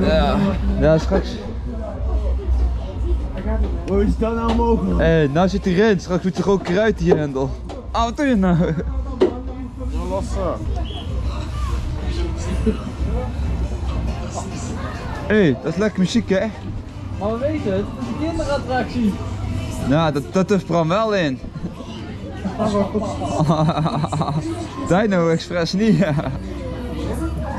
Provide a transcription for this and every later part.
Ja, ja straks. Hoe is dat nou mogelijk? Hé, nou zit hij erin. Straks moet je gewoon kruid die hendel. Ah, wat doe je nou? Ja, lassen. Hé, dat is lekker muziek hè? Maar we weten het, het is een kinderattractie. Nou, dat, dat durft Bram wel in. Dino Express niet.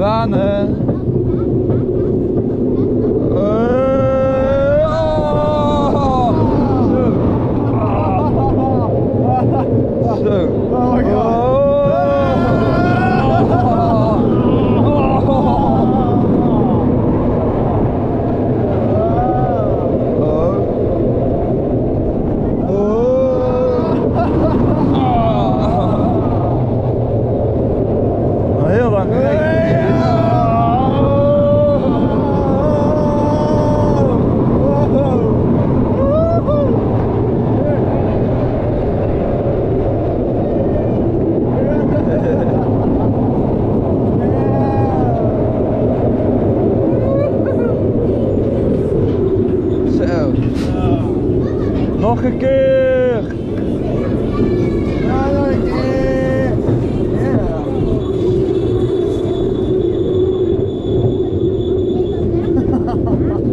zwane. Nog een keer. Yeah.